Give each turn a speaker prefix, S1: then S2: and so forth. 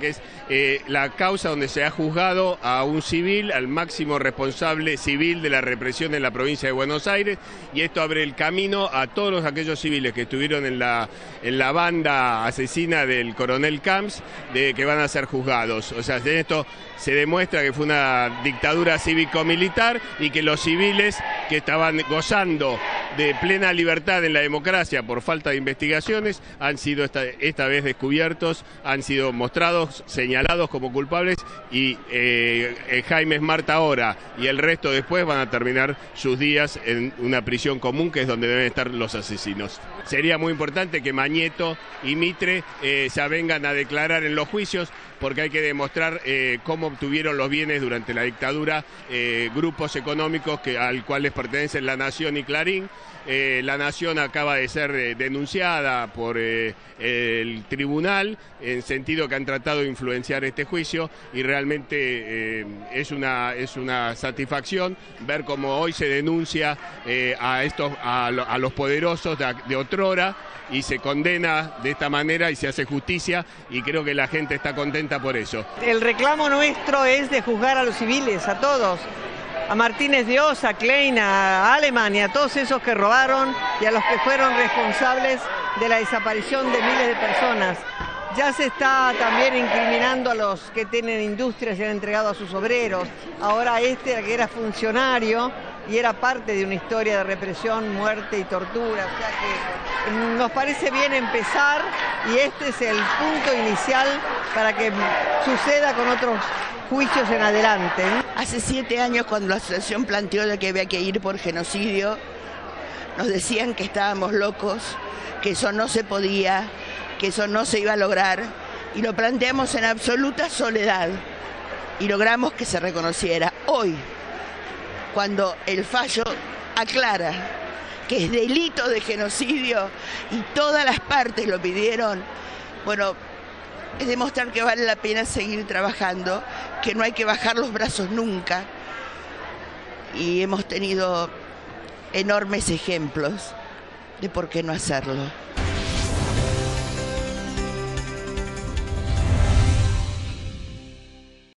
S1: que es eh, la causa donde se ha juzgado a un civil, al máximo responsable civil de la represión en la provincia de Buenos Aires, y esto abre el camino a todos aquellos civiles que estuvieron en la, en la banda asesina del coronel Camps, de que van a ser juzgados. O sea, en esto se demuestra que fue una dictadura cívico-militar y que los civiles que estaban gozando de plena libertad en la democracia por falta de investigaciones han sido esta, esta vez descubiertos, han sido mostrados, señalados como culpables y eh, eh, Jaime Marta ahora y el resto después van a terminar sus días en una prisión común que es donde deben estar los asesinos. Sería muy importante que Mañeto y Mitre eh, se avengan a declarar en los juicios porque hay que demostrar eh, cómo obtuvieron los bienes durante la dictadura eh, grupos económicos que, al cuales pertenecen La Nación y Clarín. Eh, la Nación acaba de ser eh, denunciada por eh, el tribunal en sentido que han tratado de influenciar este juicio y realmente es, una, es una satisfacción ver cómo hoy se denuncia a, estos, a, los poderosos de, de otrora y se condena de esta manera y se hace justicia y creo que la gente está contenta por eso.
S2: El reclamo nuestro es de juzgar a los civiles, a todos a Martínez de Osa, Klein, a Aleman y a todos esos que robaron y a los que fueron responsables de la desaparición de miles de personas. Ya se está también incriminando a los que tienen industrias y han entregado a sus obreros. Ahora este, que era funcionario y era parte de una historia de represión, muerte y tortura. O sea que nos parece bien empezar y este es el punto inicial para que suceda con otros juicios en adelante.
S3: Hace siete años cuando la asociación planteó de que había que ir por genocidio, nos decían que estábamos locos, que eso no se podía, que eso no se iba a lograr, y lo planteamos en absoluta soledad y logramos que se reconociera. Hoy, cuando el fallo aclara que es delito de genocidio y todas las partes lo pidieron, bueno, es demostrar que vale la pena seguir trabajando, que no hay que bajar los brazos nunca. Y hemos tenido enormes ejemplos de por qué no hacerlo.